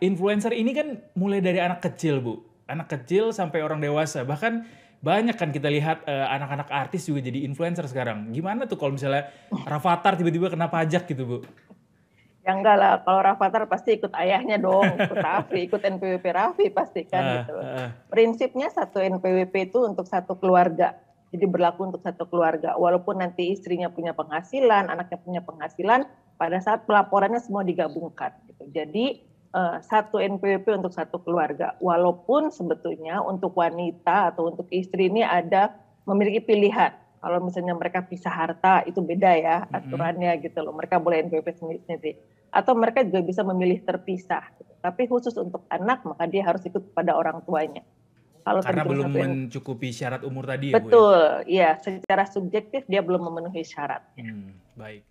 influencer ini kan mulai dari anak kecil, Bu. Anak kecil sampai orang dewasa. Bahkan banyak kan kita lihat uh, anak-anak artis juga jadi influencer sekarang. Gimana tuh kalau misalnya Rafathar tiba-tiba kena pajak gitu, Bu? Ya enggak lah, kalau Rafathar pasti ikut ayahnya dong, ikut Raffi, ikut NPWP Raffi pasti kan uh, gitu. Uh, Prinsipnya satu NPWP itu untuk satu keluarga. Jadi berlaku untuk satu keluarga. Walaupun nanti istrinya punya penghasilan, anaknya punya penghasilan, pada saat pelaporannya semua digabungkan. Gitu. Jadi uh, satu NPWP untuk satu keluarga. Walaupun sebetulnya untuk wanita atau untuk istri ini ada memiliki pilihan kalau misalnya mereka pisah harta itu beda ya aturannya gitu loh. Mereka boleh NPWP sendiri-sendiri. Atau mereka juga bisa memilih terpisah. Gitu. Tapi khusus untuk anak maka dia harus ikut pada orang tuanya. Kalau Karena belum mencukupi syarat umur tadi ya Betul, Bu, ya? ya secara subjektif dia belum memenuhi syarat. Hmm, baik.